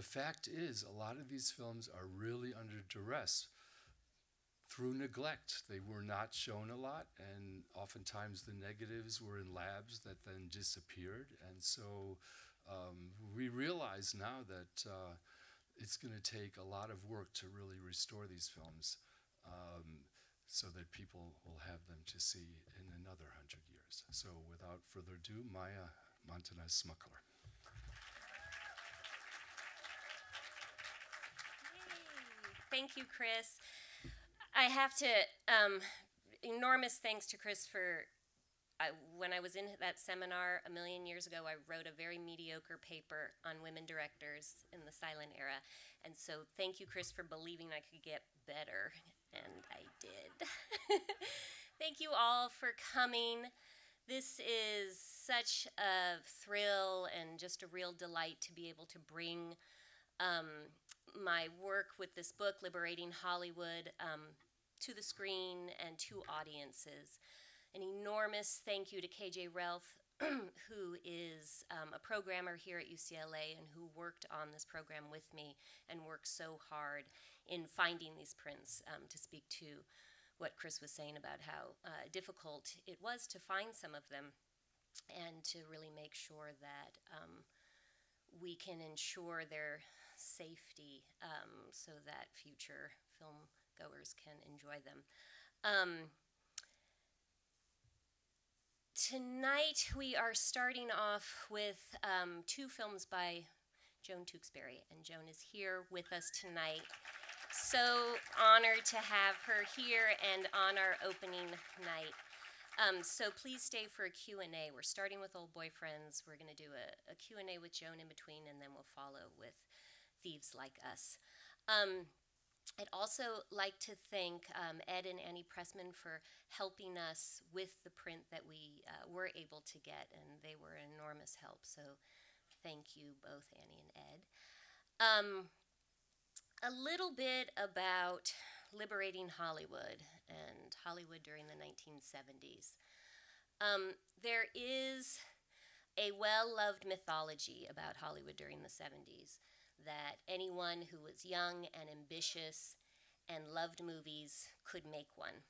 the fact is, a lot of these films are really under duress through neglect. They were not shown a lot, and oftentimes the negatives were in labs that then disappeared. And so um, we realize now that uh, it's going to take a lot of work to really restore these films um, so that people will have them to see in another hundred years. So without further ado, Maya Montanez Smukler. Thank you, Chris. I have to, um, enormous thanks to Chris for, I, when I was in that seminar a million years ago, I wrote a very mediocre paper on women directors in the silent era. And so thank you, Chris, for believing I could get better. And I did. thank you all for coming. This is such a thrill and just a real delight to be able to bring um, my work with this book, Liberating Hollywood, um, to the screen and to audiences. An enormous thank you to KJ Relph, who is um, a programmer here at UCLA and who worked on this program with me and worked so hard in finding these prints um, to speak to what Chris was saying about how uh, difficult it was to find some of them and to really make sure that um, we can ensure their safety um, so that future film goers can enjoy them. Um, tonight we are starting off with um, two films by Joan Tewkesbury, and Joan is here with us tonight. So honored to have her here and on our opening night. Um, so please stay for a Q&A. We're starting with Old Boyfriends. We're going to do a, a Q&A with Joan in between, and then we'll follow with thieves like us. Um, I'd also like to thank um, Ed and Annie Pressman for helping us with the print that we uh, were able to get, and they were an enormous help. So thank you both, Annie and Ed. Um, a little bit about liberating Hollywood and Hollywood during the 1970s. Um, there is a well loved mythology about Hollywood during the 70s that anyone who was young and ambitious and loved movies could make one.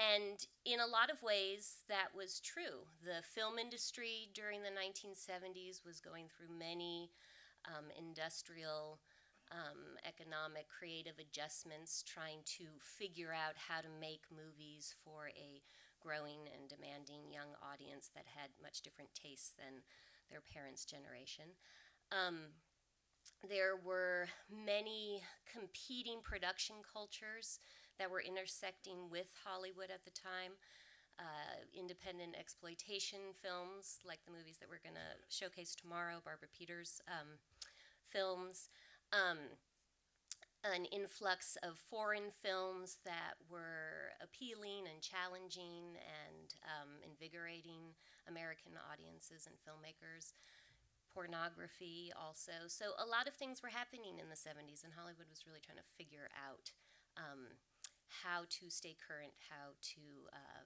And in a lot of ways, that was true. The film industry during the 1970s was going through many um, industrial, um, economic, creative adjustments, trying to figure out how to make movies for a growing and demanding young audience that had much different tastes than their parents' generation. Um, there were many competing production cultures that were intersecting with Hollywood at the time. Uh, independent exploitation films, like the movies that we're going to showcase tomorrow, Barbara Peeters um, films. Um, an influx of foreign films that were appealing and challenging and um, invigorating American audiences and filmmakers pornography also. So a lot of things were happening in the 70s, and Hollywood was really trying to figure out um, how to stay current, how to uh,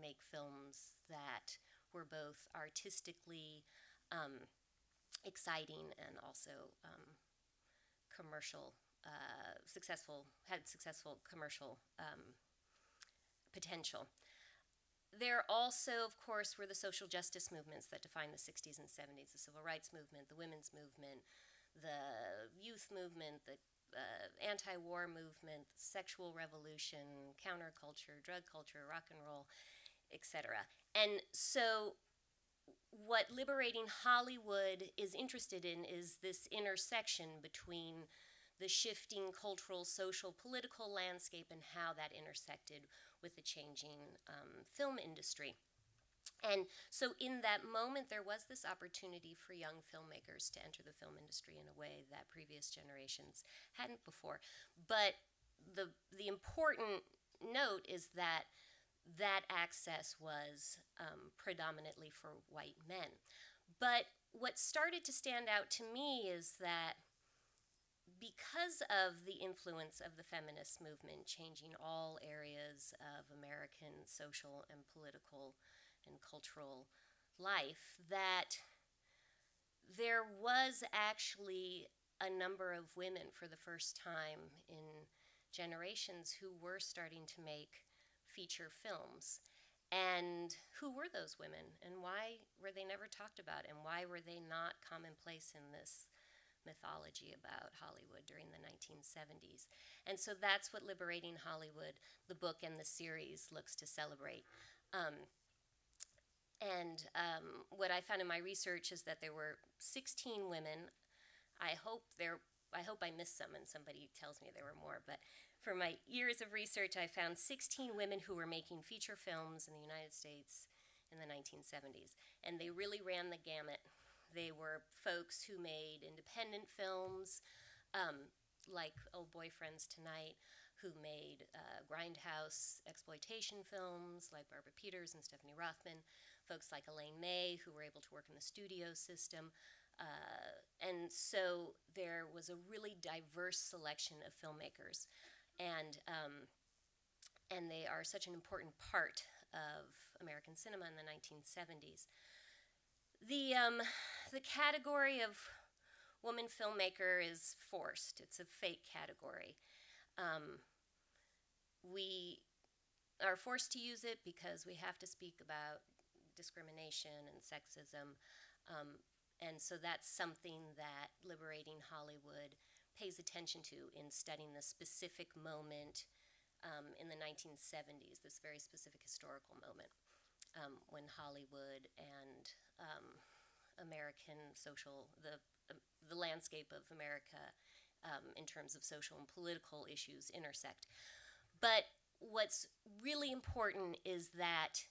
make films that were both artistically um, exciting and also um, commercial, uh, successful, had successful commercial um, potential. There also, of course, were the social justice movements that defined the 60s and 70s the civil rights movement, the women's movement, the youth movement, the uh, anti war movement, sexual revolution, counterculture, drug culture, rock and roll, etc. And so, what Liberating Hollywood is interested in is this intersection between the shifting cultural, social, political landscape and how that intersected with the changing um, film industry. And so, in that moment, there was this opportunity for young filmmakers to enter the film industry in a way that previous generations hadn't before. But the, the important note is that that access was um, predominantly for white men. But what started to stand out to me is that because of the influence of the feminist movement changing all areas of American social and political and cultural life, that there was actually a number of women for the first time in generations who were starting to make feature films. And who were those women? And why were they never talked about? And why were they not commonplace in this mythology about Hollywood during the 1970s? And so that's what Liberating Hollywood, the book and the series, looks to celebrate. Um, and um, what I found in my research is that there were 16 women. I hope there. I hope I missed some, and somebody tells me there were more. But for my years of research, I found 16 women who were making feature films in the United States in the 1970s. And they really ran the gamut. They were folks who made independent films, um, like Old Boyfriends Tonight, who made uh, grindhouse exploitation films, like Barbara Peeters and Stephanie Rothman, folks like Elaine May, who were able to work in the studio system. Uh, and so there was a really diverse selection of filmmakers and um, and they are such an important part of American cinema in the 1970s. The um, the category of woman filmmaker is forced. It's a fake category. Um, we are forced to use it because we have to speak about discrimination and sexism. Um, and so that's something that Liberating Hollywood pays attention to in studying the specific moment um, in the 1970s, this very specific historical moment um, when Hollywood and um, American social, the, uh, the landscape of America um, in terms of social and political issues intersect. But what's really important is that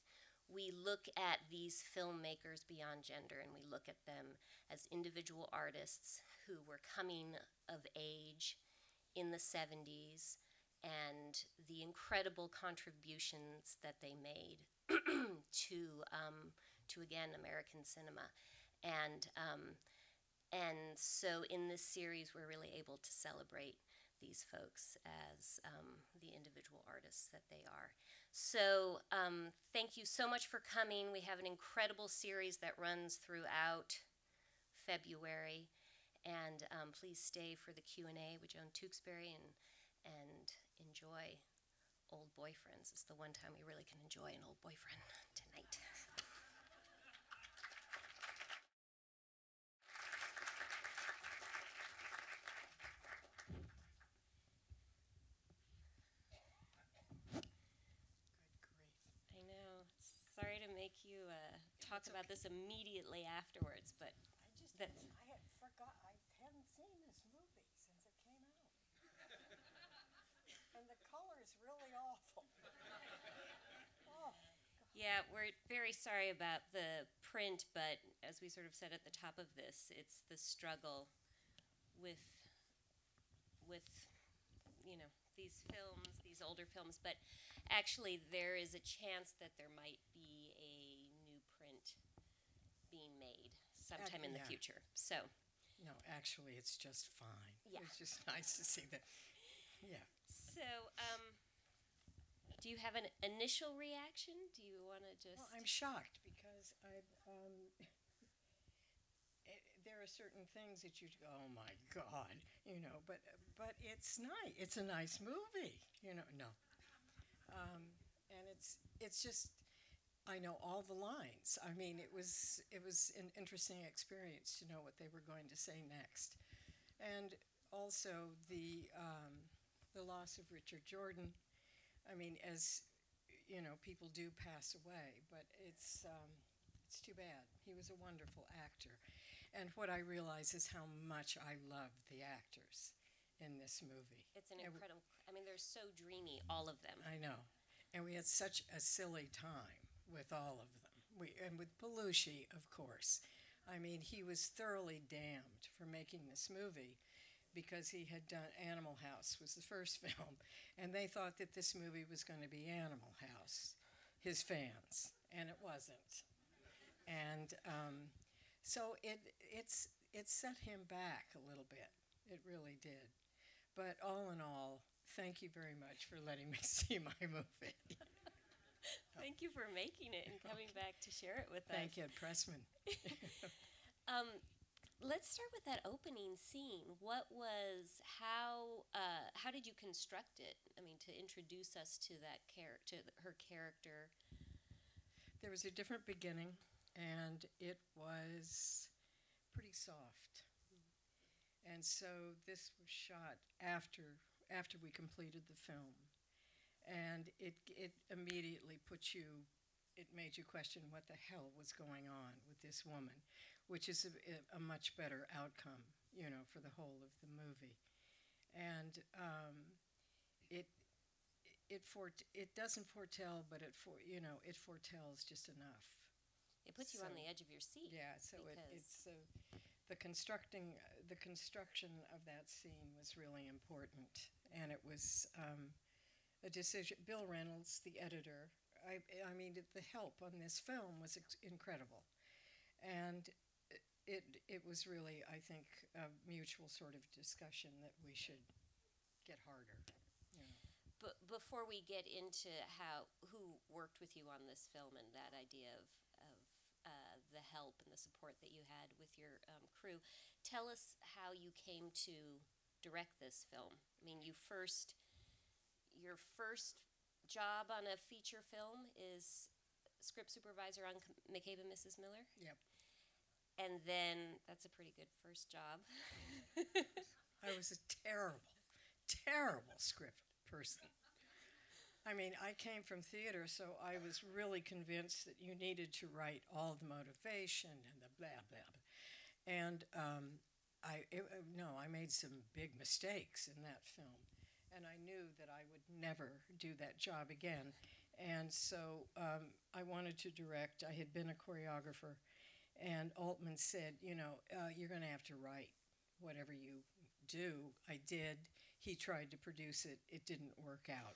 we look at these filmmakers beyond gender and we look at them as individual artists who were coming of age in the 70s and the incredible contributions that they made to um, to again American cinema, and um, and so in this series we're really able to celebrate these folks as um, the individual artists that they are. So um, thank you so much for coming. We have an incredible series that runs throughout February. And um, please stay for the Q&A with Joan Tewkesbury and, and enjoy Old Boyfriends. It's the one time we really can enjoy an old boyfriend tonight. I know. Sorry to make you uh, talk about this immediately afterwards, but I just, That's- I had forgot, I hadn't seen this movie since it came out. And the color's really awful. Oh, Yeah, we're very sorry about the print, but as we sort of said at the top of this, it's the struggle with with you know these films, these older films, but actually there is a chance that there might be a new print being made sometime in the yeah. future. So, no, actually, it's just fine. Yeah. It's just nice to see that, yeah. so um, do you have an initial reaction? Do you want to just? Well, I'm shocked because I, um, it, there are certain things that you go, oh my God, you know, but, but it's nice. It's a nice movie, you know, no. Um, and it's, it's just, I know all the lines. I mean, it was, it was an interesting experience to know what they were going to say next. And also the, um, the loss of Richard Jordan. I mean, as you know, people do pass away, but it's um, it's too bad. He was a wonderful actor, and what I realize is how much I love the actors in this movie. It's an incredible. I mean, they're so dreamy, all of them. I know, and we had such a silly time with all of them. We and with Belushi, of course. I mean, he was thoroughly damned for making this movie because he had done Animal House was the first film, and they thought that this movie was going to be Animal House, his fans, and it wasn't. And um, so it it's it set him back a little bit. It really did. But all in all, thank you very much for letting me see my movie. Thank you for making it and coming back to share it with us. Thank you, Pressman. Um, let's start with that opening scene. What was how uh, how did you construct it? I mean, to introduce us to that character, her character. There was a different beginning, and it was pretty soft. And so this was shot after after we completed the film, and it it immediately put you. It made you question what the hell was going on with this woman, which is a, a much better outcome, you know, for the whole of the movie. And um, it it fort it doesn't foretell, but it for you know it foretells just enough. It puts you on the edge of your seat. Yeah, so it, it's uh, the constructing the construction of that scene was really important, and it was um, a decision. Bill Reynolds, the editor, I I mean the help on this film was incredible, and it it was really I think a mutual sort of discussion that we should get harder. You know. But before we get into how who worked with you on this film and that idea of of uh, the help and the support that you had with your um, crew, tell us how you came to direct this film. I mean, you first your first job on a feature film is script supervisor on McCabe and Mrs. Miller. Yep. And then that's a pretty good first job. I was a terrible, terrible script person. I mean, I came from theater, so I was really convinced that you needed to write all the motivation and the blah blah. blah. And um, I it, uh, no, I made some big mistakes in that film, and I knew that I would never do that job again. And so um, I wanted to direct. I had been a choreographer, and Altman said, you know, uh, you're going to have to write whatever you do. I did. He tried to produce it. It didn't work out.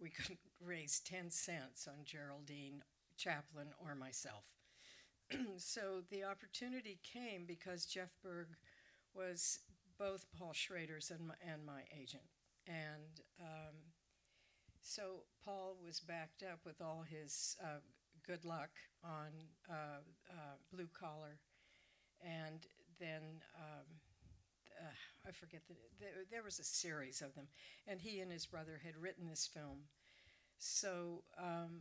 We couldn't raise 10 cents on Geraldine Chaplin or myself. so the opportunity came because Jeff Berg was both Paul Schrader's and my, and my agent. And um, so Paul was backed up with all his uh, good luck on uh, uh, blue collar. And then um, uh, I forget the, there, there was a series of them, and he and his brother had written this film. So, um,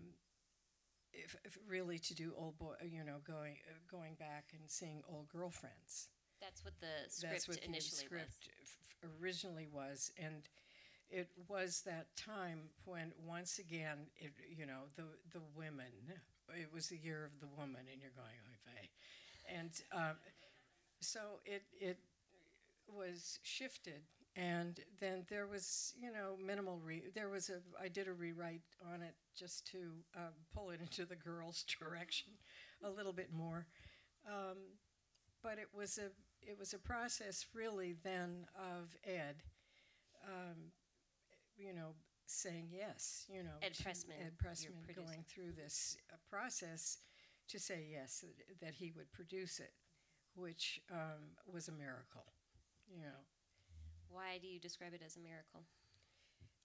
if, if really to do old boy, you know, going uh, going back and seeing old girlfriends. That's what the script That's what the initially script f- originally was, and it was that time when once again, it, you know, the the women. It was the year of the woman, and you're going, vey. and um, so it it was shifted and then there was you know minimal re- there was a i did a rewrite on it just to uh, pull it into the girls direction a little bit more um, but it was a it was a process really then of ed um, you know saying yes you know Ed Pressman, ed pressman going through this uh, process to say yes that, that he would produce it which um, was a miracle you know Why do you describe it as a miracle?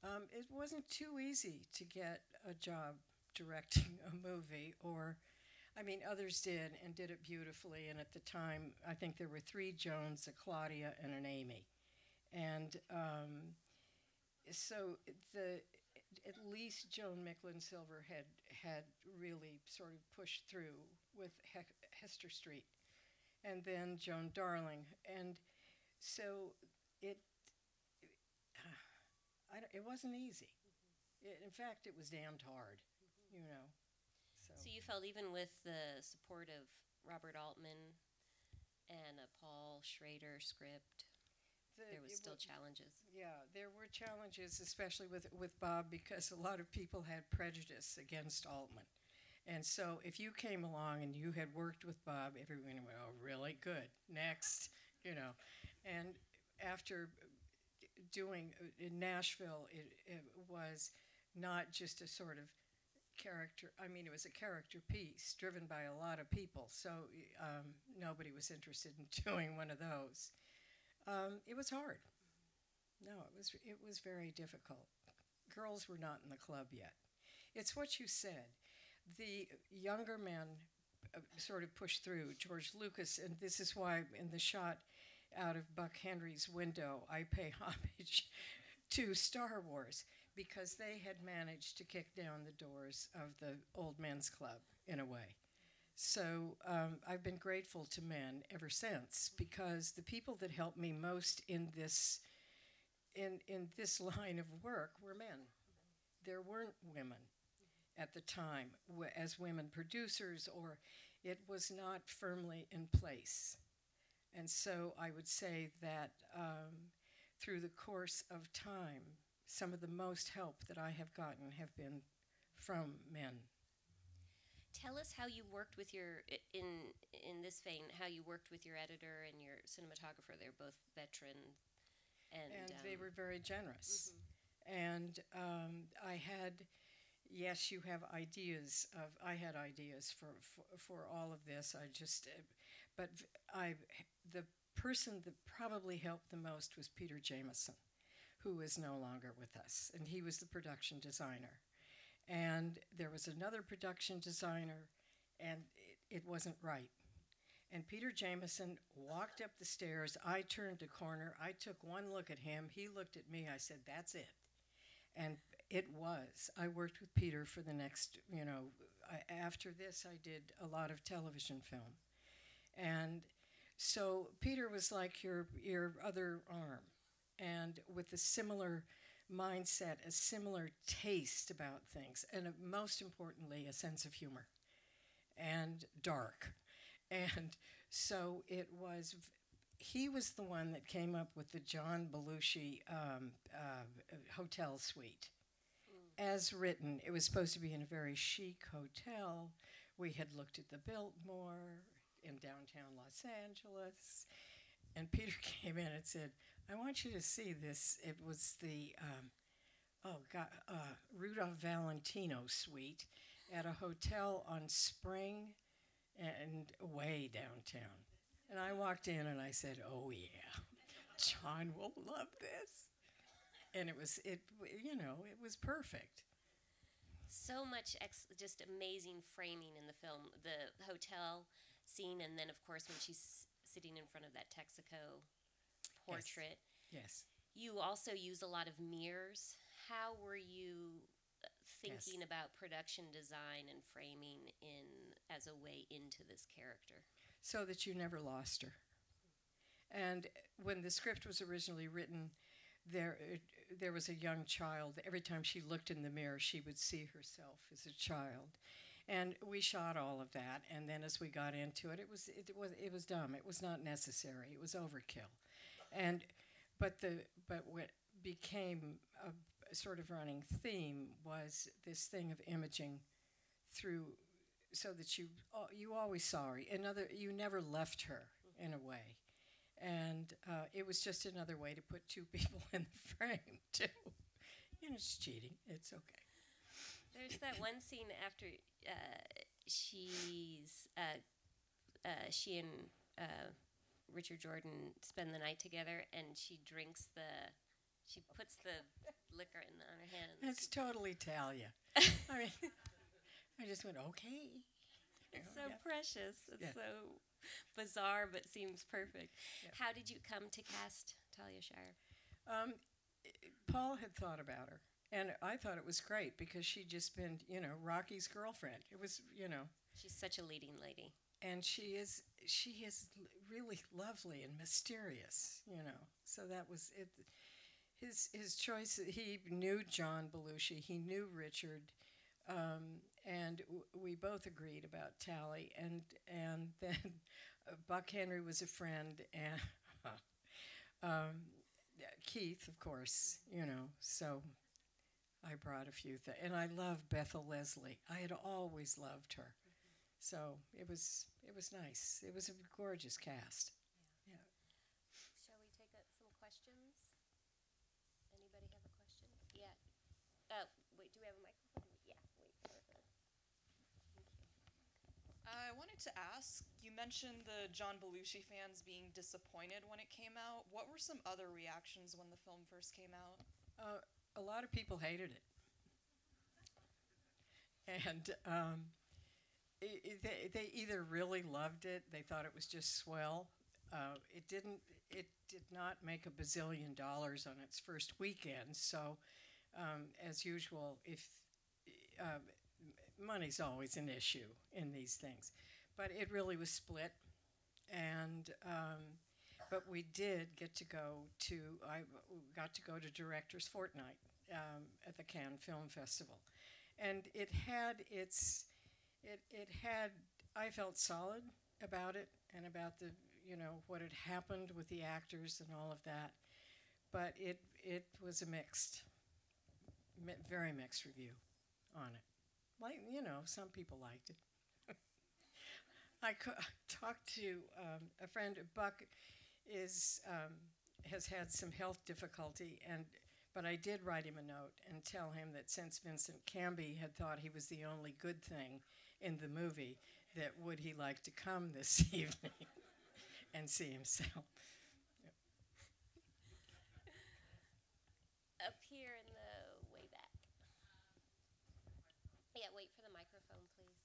um, it wasn't too easy to get a job directing a movie, or, I mean, others did and did it beautifully. And at the time, I think there were three Joans, a Claudia, and an Amy. And um, so the at least Joan Micklin Silver had had really sort of pushed through with He- Hester Street, and then Joan Darling, and so it uh, don't- it wasn't easy. It, in fact, it was damned hard, you know. So, So you felt even with the support of Robert Altman and a Paul Schrader script, the- there was still wa- challenges. yeah, there were challenges, especially with with Bob, because a lot of people had prejudice against Altman, and so if you came along and you had worked with Bob, everyone went, "Oh, really good." Next, you know, and after doing uh, in Nashville, it, it was not just a sort of character. I mean, it was a character piece driven by a lot of people, so um, nobody was interested in doing one of those. Um, it was hard. No, it was it was very difficult. Girls were not in the club yet. It's what you said. The younger men uh, sort of pushed through. George Lucas, and this is why in the shot out of Buck Henry's window, I pay homage to Star Wars because they had managed to kick down the doors of the old men's club in a way. So um, I've been grateful to men ever since because the people that helped me most in this in in this line of work were men. There weren't women at the time as women producers, or it was not firmly in place. And so I would say that um, through the course of time, some of the most help that I have gotten have been from men. Tell us how you worked with your in in this vein. How you worked with your editor and your cinematographer. They're both veteran, and, and um, they were very generous. And um, I had, yes, you have ideas of. I had ideas for for, for all of this. I just, uh, but i the person that probably helped the most was Peter Jamison, who is no longer with us, and he was the production designer. And there was another production designer, and it, it wasn't right. And Peter Jamison walked up the stairs. I turned a corner. I took one look at him. He looked at me. I said, That's it. And it was. I worked with Peter for the next, you know, I, after this, I did a lot of television film. And so Peter was like your, your other arm. And with a similar mindset, a similar taste about things, and uh, most importantly, a sense of humor and dark. And so it was, he was the one that came up with the John Belushi um, uh, hotel suite. As written, it was supposed to be in a very chic hotel. We had looked at the Biltmore in downtown Los Angeles. And Peter came in and said, I want you to see this. It was the, um, oh God, uh, Rudolph Valentino suite at a hotel on Spring and way downtown. And I walked in and I said, "Oh yeah, John will love this." And it was it you know, it was perfect. so much ex- just amazing framing in the film. The hotel scene, and then of course when she's sitting in front of that Texaco portrait. Yes. You also use a lot of mirrors. How were you uh, thinking about production design and framing in as a way into this character? So that you never lost her. And when the script was originally written, there there was a young child. Every time she looked in the mirror, she would see herself as a child. And we shot all of that. And then as we got into it, it was it was it was dumb. It was not necessary. It was overkill. And but the but what became a sort of running theme was this thing of imaging through so that you al- you always saw her. Another you never left her in a way, and uh, it was just another way to put two people in the frame too. You know, it's cheating. It's okay. There's that one scene after uh, she's uh, uh, she and uh, Richard Jordan spend the night together, and she drinks the she puts the liquor in the, on her hand. and It's totally Talia. I mean, I just went okay. It's so yeah. precious. It's Yeah. so bizarre, but seems perfect. Yeah. How did you come to cast Talia Shire? Um, Paul had thought about her, and I thought it was great because she'd just been, you know, Rocky's girlfriend. It was, you know, She's such a leading lady. And she is she is really lovely and mysterious, you know. So that was it. His his choice. He knew John Belushi. He knew Richard, um, and we both agreed about Tally. And and then Buck Henry was a friend, and um, Keith, of course, you know. So. I brought a few things, and I love Bethel Leslie. I had always loved her. So it was it was nice. It was a gorgeous cast. Shall we take up some questions? Anybody have a question? Yeah. Uh, wait, do we have a microphone? Yeah, wait for it. Thank you. I wanted to ask you mentioned the John Belushi fans being disappointed when it came out. What were some other reactions when the film first came out? Uh, a lot of people hated it, and um, i i they, they either really loved it, they thought it was just swell. Uh, it didn't. It did not make a bazillion dollars on its first weekend. So, um, as usual, if uh, money's always an issue in these things, but it really was split, and um, but we did get to go to. I got to go to Directors Fortnight um, at the Cannes Film Festival, and it had its. It it had. I felt solid about it and about the you know what had happened with the actors and all of that, but it it was a mixed, mi- very mixed review on it. Like you know, some people liked it. I co- talked to um, a friend. Buck is um, has had some health difficulty, and but I did write him a note and tell him that since Vincent Canby had thought he was the only good thing in the movie, that would he like to come this evening and see himself? Up here in the way back. Yeah, wait for the microphone, please.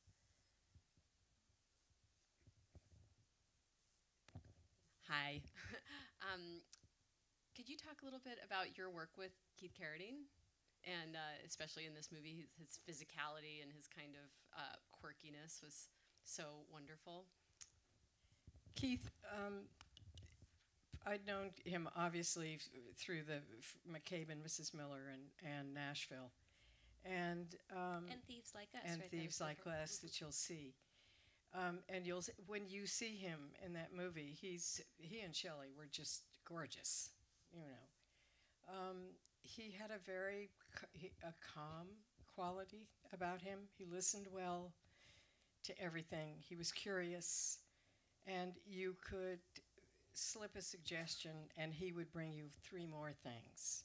Hi. um, could you talk a little bit about your work with Keith Carradine, and uh, especially in this movie, his, his physicality and his kind of uh, quirkiness was so wonderful. Keith, um, I'd known him obviously f- through the f- McCabe and Mrs. Miller and, and Nashville, and um, And thieves like us. and right thieves like Silver. us that you'll see. Um, and you'll s- when you see him in that movie, he's he and Shelley were just gorgeous, you know. He had a very a calm quality about him. He listened well to everything. He was curious, and you could slip a suggestion, and he would bring you three more things.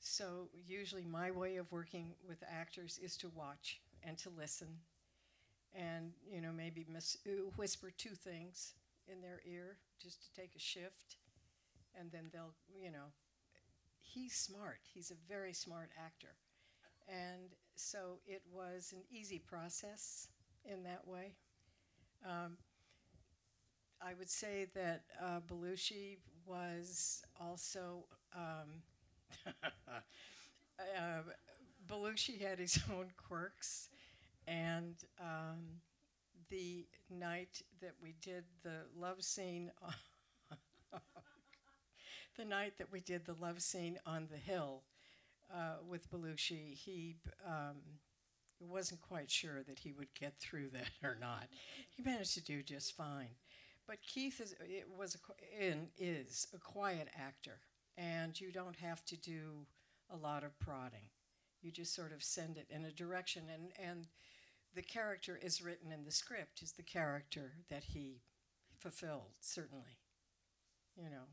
So usually, my way of working with actors is to watch and to listen, and you know maybe whisper two things in their ear just to take a shift, and then they'll you know. He's smart. He's a very smart actor, and so it was an easy process in that way. Um, I would say that uh, Belushi was also. Um, uh, Belushi had his own quirks, and um, the night that we did the love scene, the night that we did the love scene on the hill uh, with Belushi, he um, wasn't quite sure that he would get through that or not. He managed to do just fine. But Keith is it was a, and is a quiet actor, and you don't have to do a lot of prodding. You just sort of send it in a direction, and and the character is written in the script is the character that he fulfilled certainly, you know,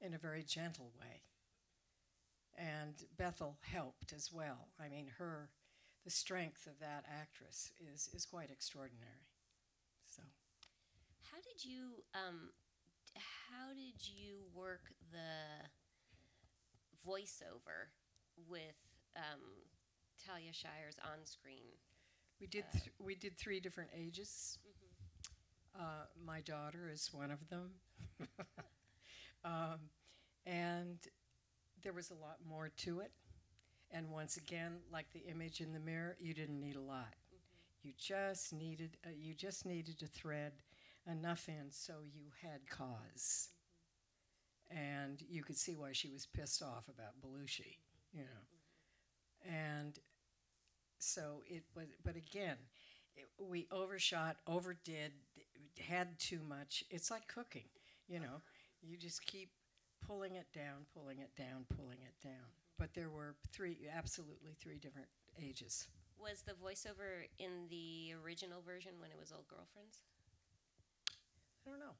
in a very gentle way. And Bethel helped as well. I mean, her the strength of that actress is is quite extraordinary. So. How did you um, how did you work the voiceover with um, Talia Shire's on screen? We did th- we did three different ages. Uh, my daughter is one of them, um, and there was a lot more to it. And once again, like the image in the mirror, you didn't need a lot. You just needed uh, you just needed to thread enough in so you had cause, and you could see why she was pissed off about Belushi, you know, and so it was but again it, we overshot overdid had too much. It's like cooking you know you just keep pulling it down pulling it down pulling it down. But there were three absolutely three different ages. Was the voiceover in the original version when it was Old Girlfriends? i don't know.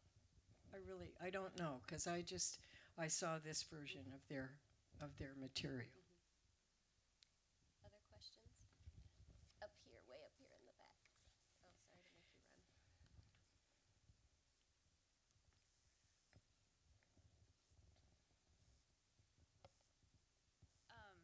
I really i don't know because i just i saw this version of their of their material Other questions? Up here, way up here in the back. Oh, sorry to make you run. Um,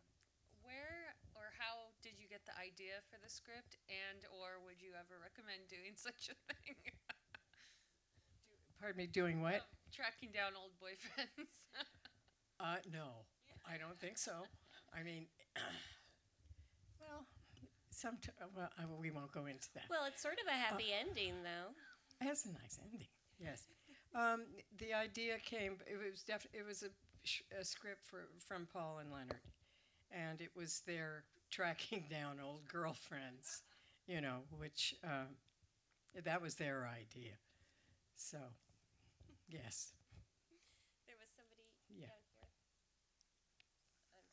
where or how did you get the idea for the script, and or would you ever recommend doing such a thing? Do, Pardon me, doing what? Tracking down old boyfriends. Uh, no, I don't think so. I mean, well, some, well, I, we won't go into that. Well, it's sort of a happy ending, though. It has a nice ending. Yes. Um, the idea came. It was def, It was a, sh- a script for from Paul and Leonard, and it was their tracking down old girlfriends. You know, which um, that was their idea. So, yes. There was somebody Yeah. down here. I'm sorry.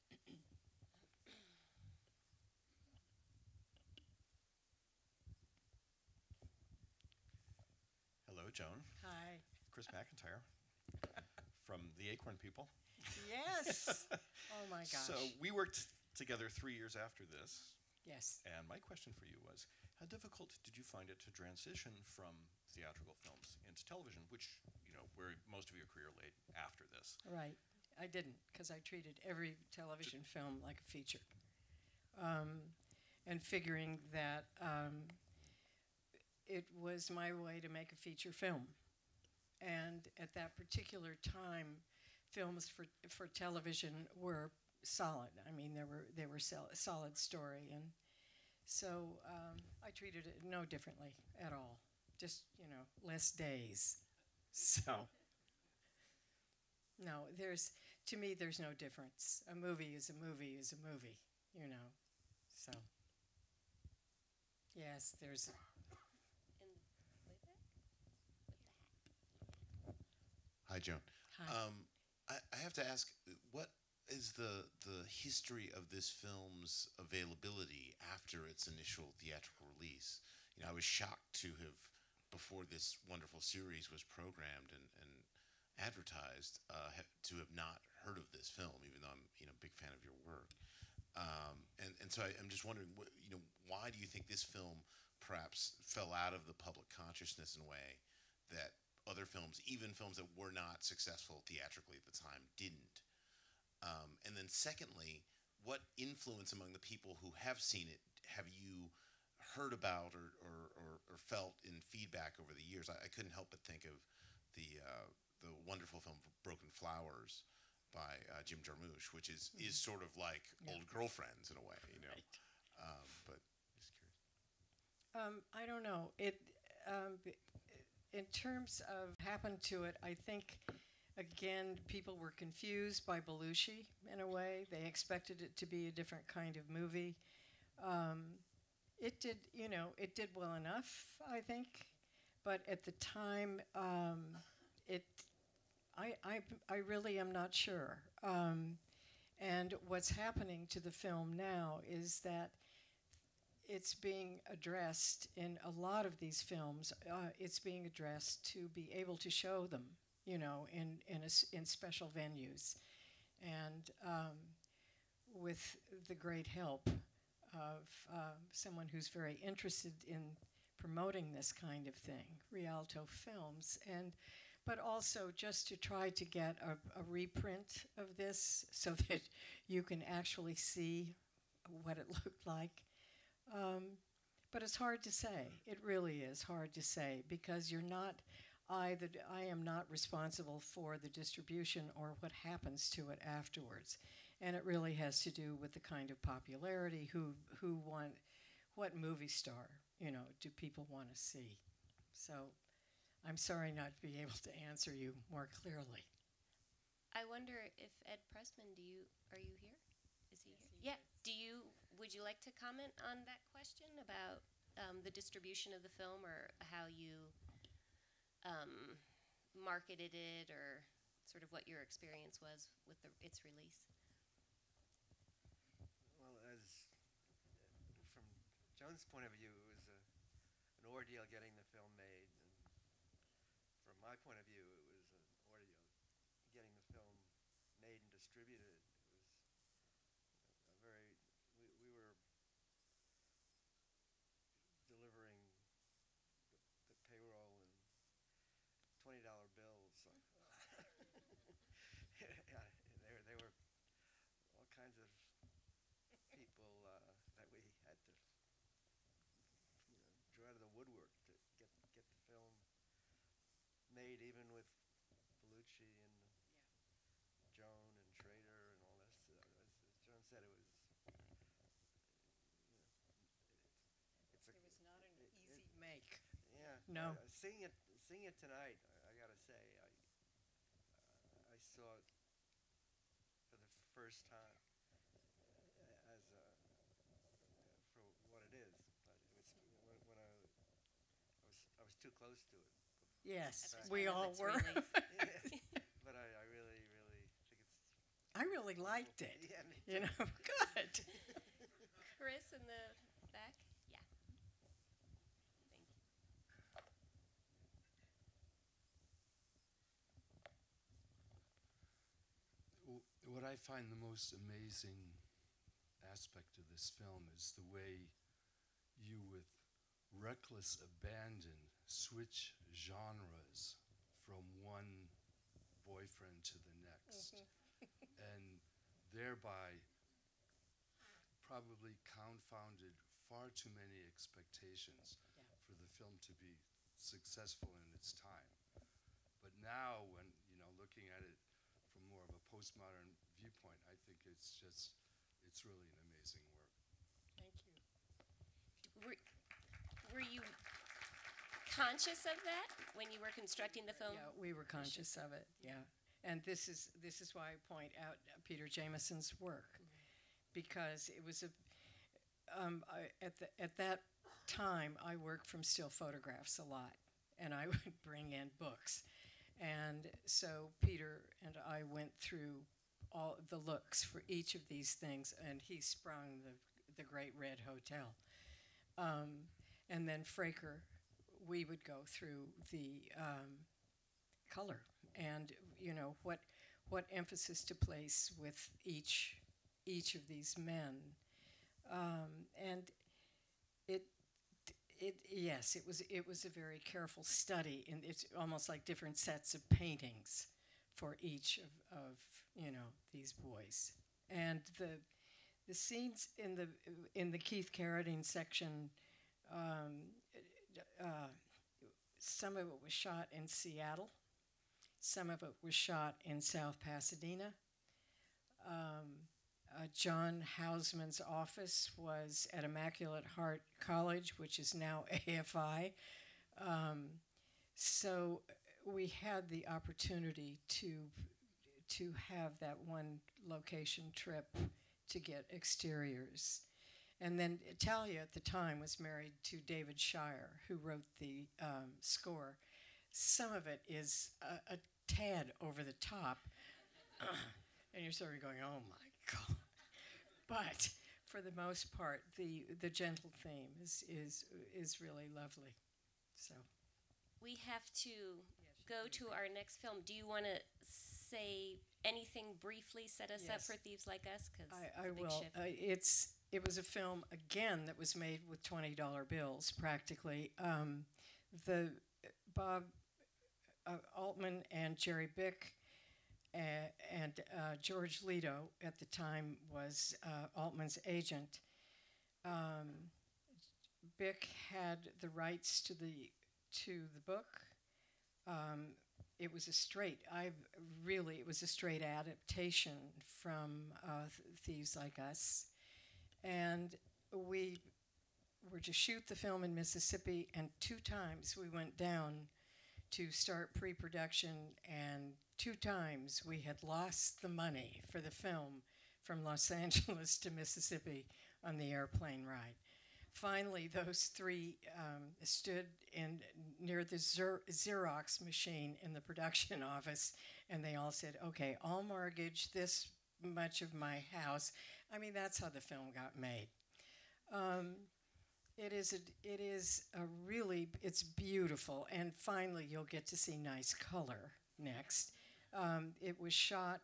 I'm looking you up and down the stairs. Hello, Joan. Hi. Chris McIntyre from the Acorn People. Yes. oh my gosh. So we worked together three years after this, yes. and my question for you was, how difficult did you find it to transition from theatrical films into television, which you know where most of your career laid after this? Right. I didn't because I treated every television film like a feature. Um, and figuring that um, it was my way to make a feature film. And at that particular time, films for, for television were solid. I mean, they were, they were sol- solid story. And so um, I treated it no differently at all. Just, you know, less days. So. No, there's to me there's no difference. A movie is a movie is a movie, you know. So yes, there's In the way back? With the hat. Hi, Joan. Hi. Um, I, I have to ask, what is the the history of this film's availability after its initial theatrical release? You know, I was shocked to have, before this wonderful series was programmed and, and advertised, uh, ha- to have not heard of this film, even though I'm you know a big fan of your work. Um, and and so I, I'm just wondering, you know, why do you think this film perhaps fell out of the public consciousness in a way that other films, even films that were not successful theatrically at the time, didn't. Um, and then, secondly, what influence among the people who have seen it have you heard about or, or, or, or felt in feedback over the years? I, I couldn't help but think of the uh, the wonderful film Broken Flowers by uh, Jim Jarmusch, which is is sort of like Yeah. old girlfriends in a way, you know. Um, but just curious. Um, I don't know. It um, in terms of happened to it. I think again people were confused by Belushi in a way. They expected it to be a different kind of movie. Um, it did, you know, it did well enough, I think. But at the time, um, it, I, I, I really am not sure. Um, and what's happening to the film now is that it's being addressed in a lot of these films. Uh, it's being addressed to be able to show them, you know, in in, a in special venues, and um, with the great help of uh, someone who's very interested in promoting this kind of thing, Rialto Films, and but also just to try to get a, a reprint of this so that you can actually see what it looked like. Um, but it's hard to say. It really is hard to say because you're not. I the I am not responsible for the distribution or what happens to it afterwards, and it really has to do with the kind of popularity who who want what movie star you know do people want to see. So, I'm sorry not to be able to answer you more clearly. I wonder if Ed Pressman, do you are you here? Is he here? Yeah. Do you would you like to comment on that question about um, the distribution of the film or how you um, marketed it or sort of what your experience was with the, its release? Well, as from Joan's point of view, it was a, an ordeal getting the film made, and from my point of view, woodwork to get get the film made, even with Belushi and yeah. Joan and Trader and all this. stuff. As Joan said, it was. You know, it, it's a, it was not an it, easy it, make. Yeah. No. Uh, seeing it, seeing it tonight, I, I gotta say, I, uh, I saw it for the first time too close to it. Yes, That's we When all it's were. released. but I, I really, really think it's. I really liked it. Yeah, me You know, good. Chris in the back? Yeah. Thank you. W- What I find the most amazing aspect of this film is the way you, with reckless abandon, switch genres from one boyfriend to the next, mm-hmm. and thereby probably confounded far too many expectations for the film to be successful in its time. But now, when you know, looking at it from more of a postmodern viewpoint, I think it's just, it's really an amazing work. Thank you. Were, were you conscious of that when you were constructing the film? Yeah, we were conscious of it. Yeah, and this is this is why I point out Peter Jamison's work because it was a um, I, at the, at that time I worked from still photographs a lot, and I would bring in books, and so Peter and I went through all the looks for each of these things, and he sprung the the Great Red Hotel, um, and then Fraker, we would go through the um, color and you know what what emphasis to place with each each of these men. Um, and it it yes it was it was a very careful study and it's almost like different sets of paintings for each of, of you know these boys. And the the scenes in the in the Keith Carradine section um, uh, some of it was shot in Seattle. Some of it was shot in South Pasadena. Um, uh, John Houseman's office was at Immaculate Heart College, which is now AFI. Um, so we had the opportunity to to have that one location trip to get exteriors. And then Talia at the time was married to David Shire, who wrote the um, score. Some of it is a, a tad over the top, and you're sort of going, "Oh my god!" But for the most part, the the gentle theme is is is really lovely. So We have to go to our next film. Do you want to say anything briefly set us up for Thieves Like Us? Because I, I will. Uh, it's it was a film again that was made with twenty dollar bills practically. Um, the Bob uh, Altman and Jerry Bick uh, and uh, George Litto at the time was uh, Altman's agent. Um, Bick had the rights to the to the book. Um, it was a straight. I really it was a straight adaptation from uh, Th- Thieves Like Us, and we were to shoot the film in Mississippi, and two times we went down to start pre-production, and two times we had lost the money for the film from Los Angeles to Mississippi on the airplane ride. Finally, those three um, stood in near the Xerox machine in the production office, and they all said, "Okay, I'll mortgage this much of my house." I mean, that's how the film got made. Um, it is a, it is a really it's beautiful, and finally you'll get to see nice color next. Um, it was shot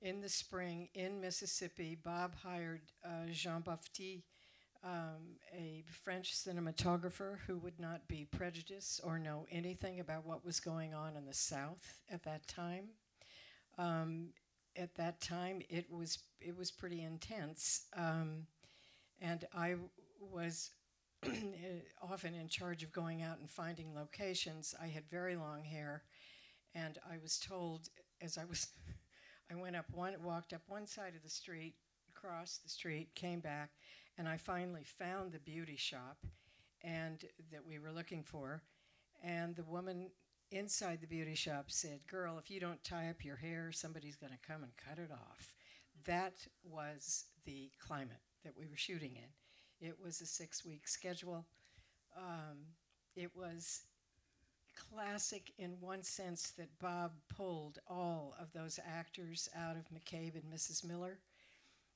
in the spring in Mississippi. Bob hired uh, Jean Boffety, um, a French cinematographer who would not be prejudiced or know anything about what was going on in the South at that time. Um, at that time, it was it was pretty intense, um, and I was often in charge of going out and finding locations. I had very long hair, And I was told as I was, I went up one, walked up one side of the street, crossed the street, came back, and I finally found the beauty shop, and that we were looking for. And the woman inside the beauty shop said, "Girl, if you don't tie up your hair, somebody's going to come and cut it off." That was the climate that we were shooting in. It was a six-week schedule. Um, it was classic in one sense that Bob pulled all of those actors out of McCabe and Mrs. Miller.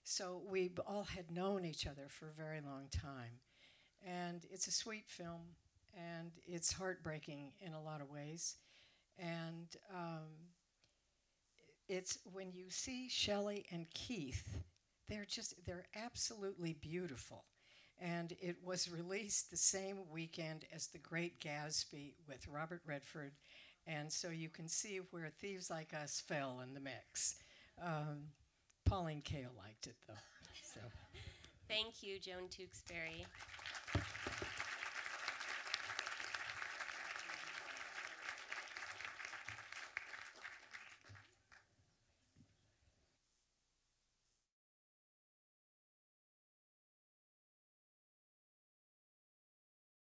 So we all had known each other for a very long time. And it's a sweet film, and it's heartbreaking in a lot of ways. And um, it's when you see Shelley and Keith, they're just, they're absolutely beautiful and it was released the same weekend as The Great Gatsby with Robert Redford, and so you can see where Thieves Like Us fell in the mix. Um, Pauline Kael liked it though. So Thank you, Joan Tewkesbury.